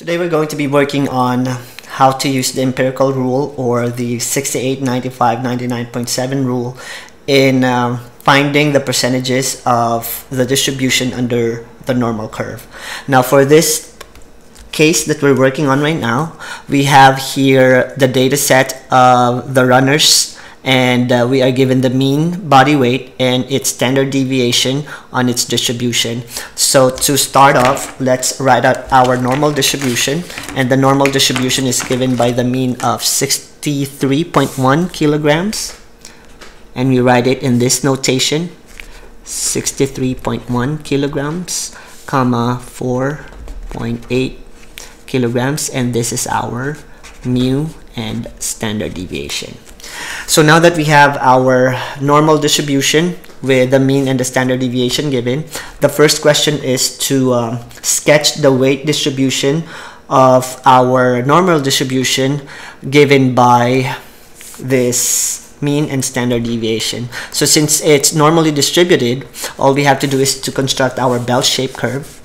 Today we're going to be working on how to use the empirical rule or the 68, 95, 99.7 rule in um, finding the percentages of the distribution under the normal curve. Now for this case that we're working on right now, we have here the data set of the runners and uh, we are given the mean body weight and its standard deviation on its distribution. So to start off, let's write out our normal distribution and the normal distribution is given by the mean of 63.1 kilograms and we write it in this notation 63.1 kilograms comma 4.8 kilograms and this is our mu and standard deviation. So now that we have our normal distribution with the mean and the standard deviation given, the first question is to um, sketch the weight distribution of our normal distribution given by this mean and standard deviation. So since it's normally distributed, all we have to do is to construct our bell-shaped curve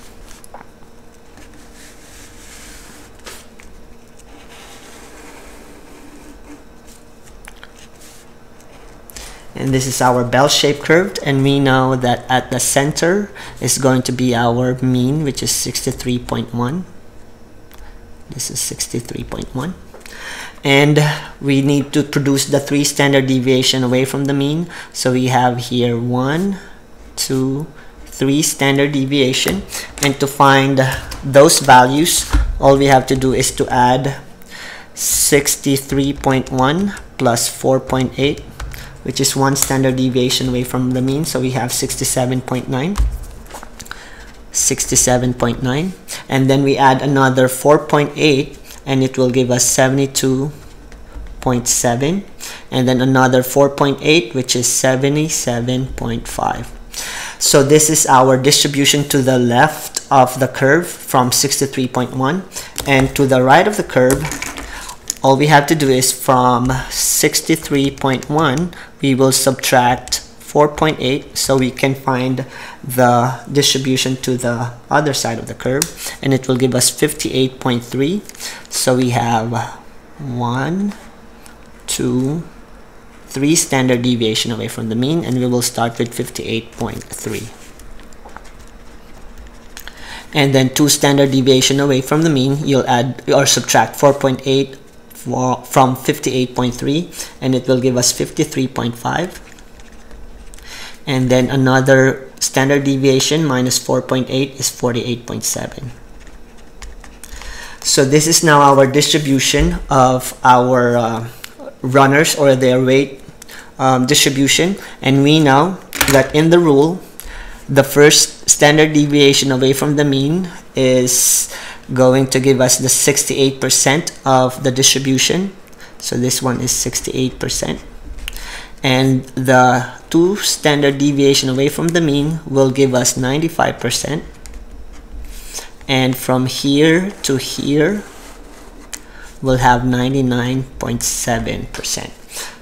and this is our bell-shaped curve and we know that at the center is going to be our mean which is 63.1 this is 63.1 and we need to produce the three standard deviation away from the mean. So we have here one two three standard deviation. And to find those values all we have to do is to add 63.1 plus 4.8 which is one standard deviation away from the mean. So we have 67.9. 67.9 and then we add another 4.8 and it will give us 72.7 and then another 4.8 which is 77.5 so this is our distribution to the left of the curve from 63.1 and to the right of the curve all we have to do is from 63.1 we will subtract 4.8 so we can find the distribution to the other side of the curve and it will give us 58.3 so we have one two three standard deviation away from the mean and we will start with 58.3 and then two standard deviation away from the mean you'll add or subtract 4.8 from 58.3 and it will give us 53.5 and then another standard deviation minus 4.8 is 48.7 so this is now our distribution of our uh, runners or their weight um, distribution. And we know that in the rule the first standard deviation away from the mean is going to give us the 68% of the distribution. So this one is 68%. And the two standard deviation away from the mean will give us 95%. And from here to here, we'll have 99.7%.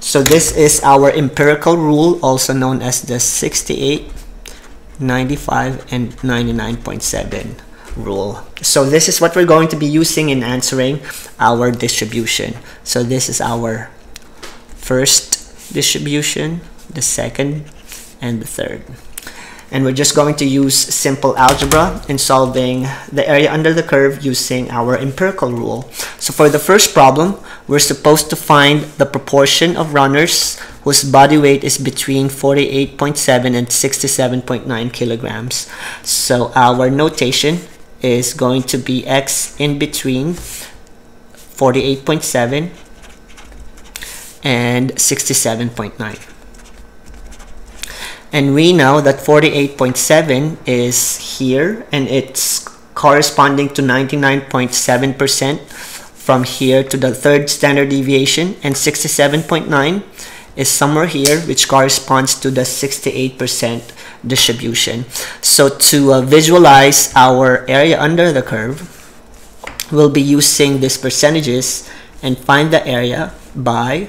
So this is our empirical rule, also known as the 68, 95, and 99.7 rule. So this is what we're going to be using in answering our distribution. So this is our first distribution, the second, and the third. And we're just going to use simple algebra in solving the area under the curve using our empirical rule. So for the first problem, we're supposed to find the proportion of runners whose body weight is between 48.7 and 67.9 kilograms. So our notation is going to be x in between 48.7 and 67.9 and we know that 48.7 is here and it's corresponding to 99.7% from here to the third standard deviation and 67.9 is somewhere here which corresponds to the 68% distribution. So to uh, visualize our area under the curve, we'll be using these percentages and find the area by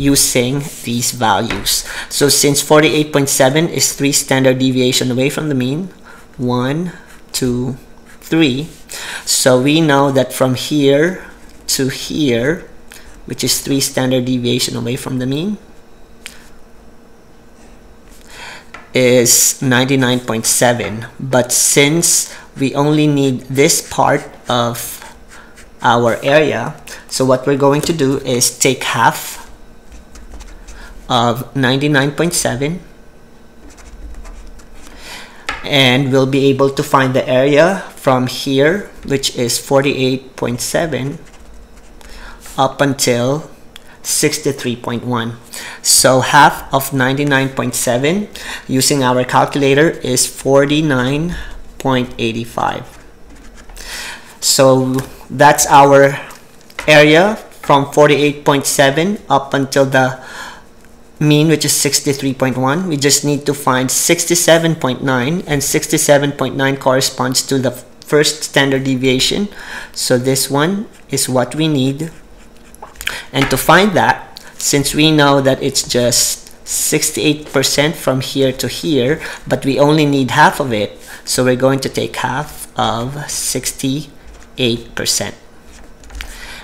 using these values. So since 48.7 is 3 standard deviation away from the mean, 1, 2, 3, So we know that from here to here, which is 3 standard deviation away from the mean, is 99.7 but since we only need this part of our area so what we're going to do is take half of 99.7 and we'll be able to find the area from here which is 48.7 up until 63.1 so half of 99.7 using our calculator is 49.85 so that's our area from 48.7 up until the mean which is 63.1 we just need to find 67.9 and 67.9 corresponds to the first standard deviation. So this one is what we need. And to find that, since we know that it's just 68% from here to here, but we only need half of it, so we're going to take half of 68%.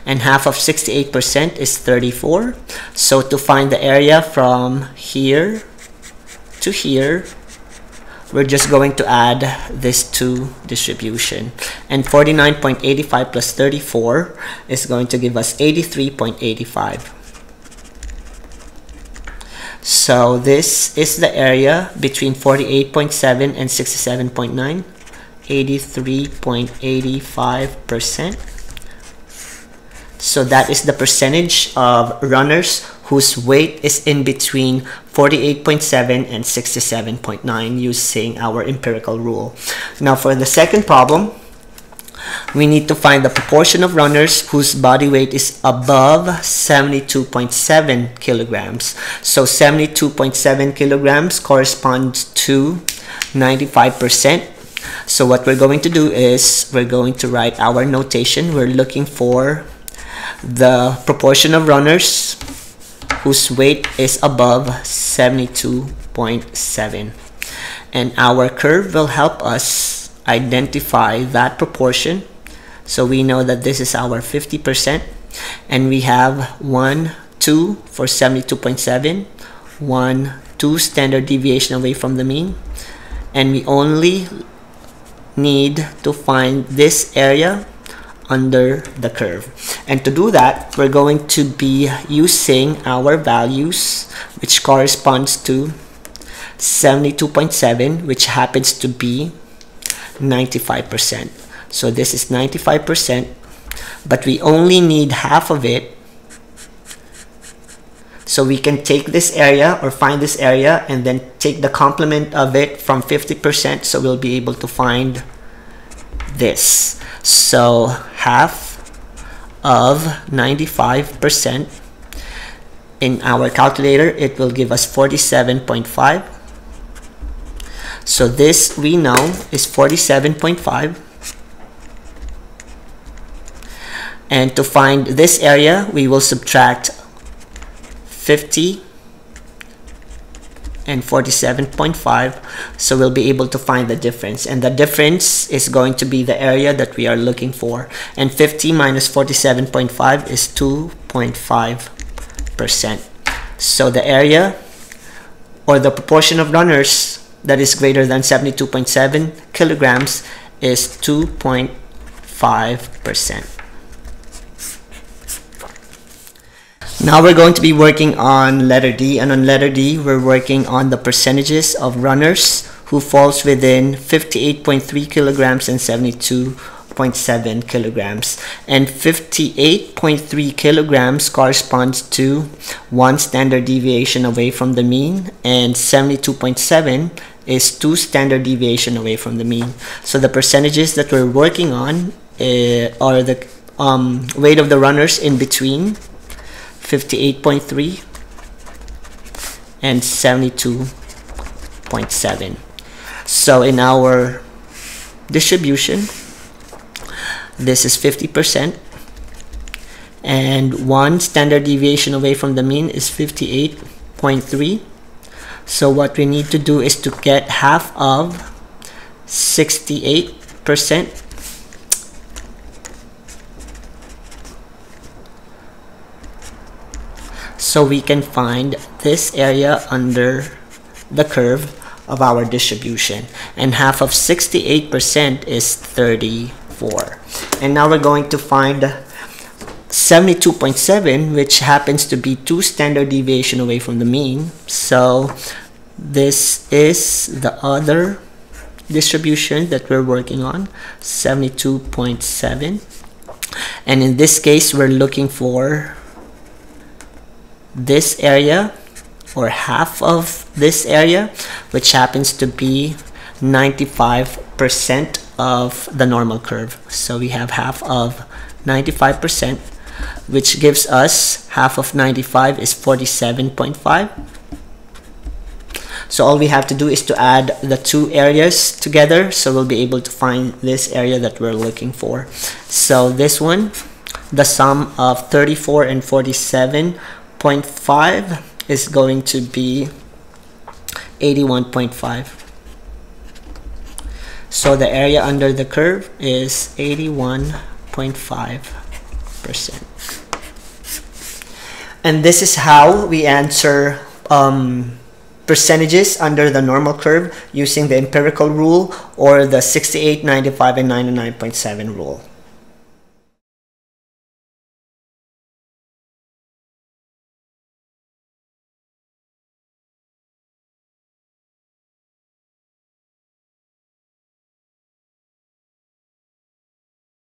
And half of 68% is 34. So to find the area from here to here, we're just going to add this to distribution. And 49.85 plus 34 is going to give us 83.85 so this is the area between 48.7 and 67.9 83.85 percent so that is the percentage of runners whose weight is in between 48.7 and 67.9 using our empirical rule. Now for the second problem, we need to find the proportion of runners whose body weight is above 72.7 kilograms. So 72.7 kilograms corresponds to 95%. So what we're going to do is we're going to write our notation. We're looking for the proportion of runners whose weight is above 72.7 and our curve will help us identify that proportion. So we know that this is our 50% and we have 1 2 for 72.7 1 2 standard deviation away from the mean. And we only need to find this area under the curve. And to do that, we're going to be using our values, which corresponds to 72.7, which happens to be 95%. So this is 95%, but we only need half of it. So we can take this area or find this area and then take the complement of it from 50%. So we'll be able to find this. So half of 95% in our calculator it will give us 47.5 so this we know is 47.5 and to find this area we will subtract 50 and 47.5 so we'll be able to find the difference. And the difference is going to be the area that we are looking for. And 50 minus 47.5 is 2.5 percent. So the area or the proportion of runners that is greater than 72.7 kilograms is 2.5 percent Now we're going to be working on letter D and on letter D we're working on the percentages of runners who falls within 58.3 kilograms and 72.7 kilograms. And 58.3 kilograms corresponds to one standard deviation away from the mean and 72.7 is two standard deviation away from the mean. So the percentages that we're working on uh, are the um, weight of the runners in between 58.3 and 72.7 so in our distribution this is 50% and one standard deviation away from the mean is 58.3 so what we need to do is to get half of 68% so we can find this area under the curve of our distribution. And half of 68% is 34 and now we're going to find 72.7 which happens to be two standard deviation away from the mean. So this is the other distribution that we're working on 72.7 and in this case we're looking for this area or half of this area which happens to be 95% of the normal curve so we have half of 95% which gives us half of 95 is 47.5 so all we have to do is to add the two areas together so we'll be able to find this area that we're looking for. So this one, the sum of 34 and 47.5 is going to be 81.5. So the area under the curve is 81.5%. And this is how we answer um, percentages under the normal curve using the empirical rule or the 68, 95, and 99.7 rule.